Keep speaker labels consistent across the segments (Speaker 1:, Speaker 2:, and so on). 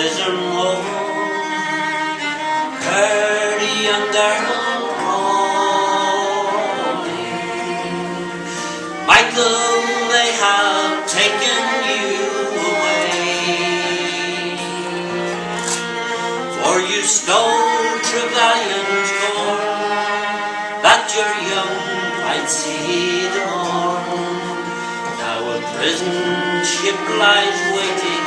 Speaker 1: prison wall. Heard young girl calling, Michael, they have taken you away. For you stole Trevelyan's corn, that your young might see the morn. Now a prison ship lies waiting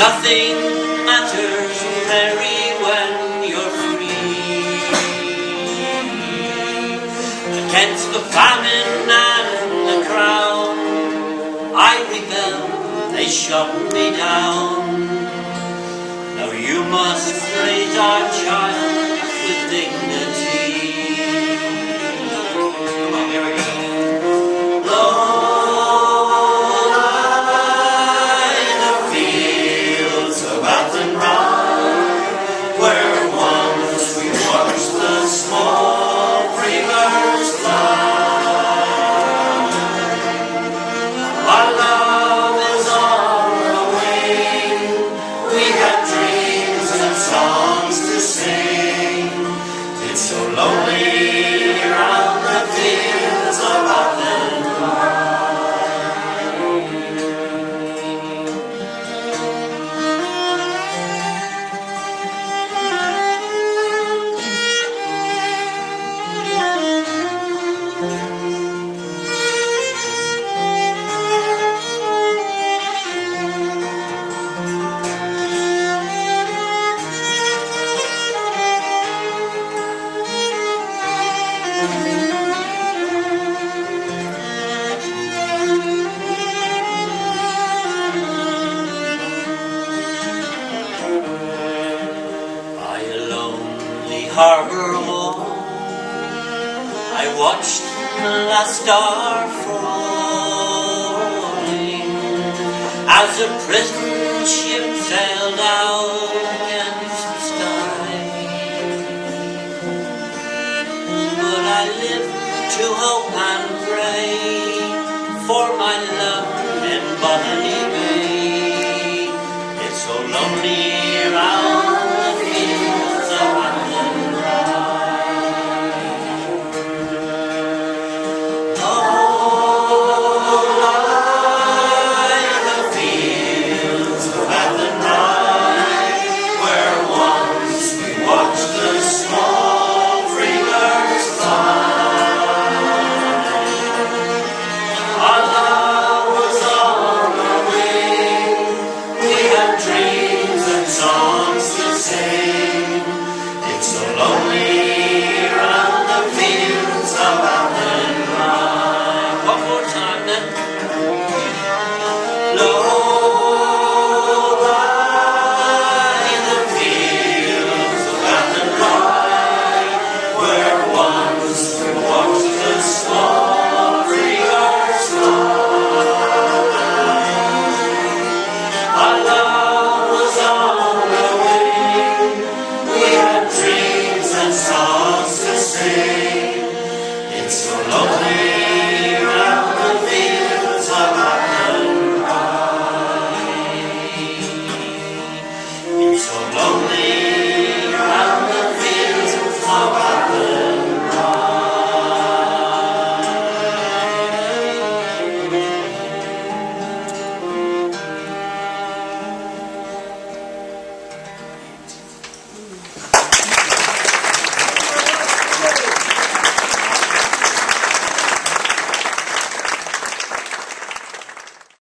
Speaker 1: Nothing matters, when you're free. Against the famine shot me down. Now you must raise our child harbor wall, I watched the last star falling as a prison ship sailed out against the sky. But I live to hope and pray for my love